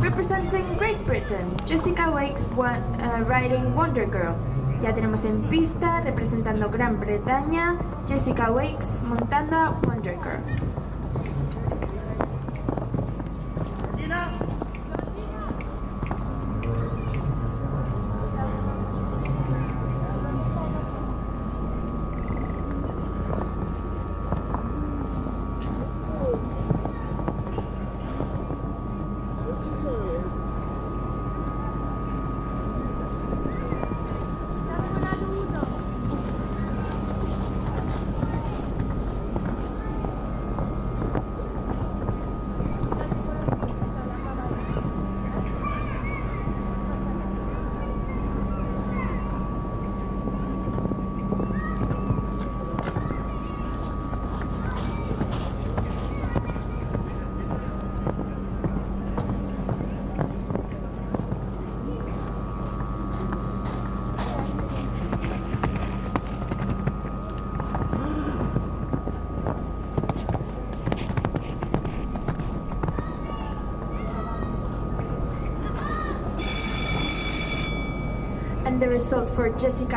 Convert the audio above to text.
Representing Great Britain, Jessica Wakes uh, riding Wonder Girl. Ya tenemos en pista representando Gran Bretaña, Jessica Wakes montando Wonder Girl. And the result for Jessica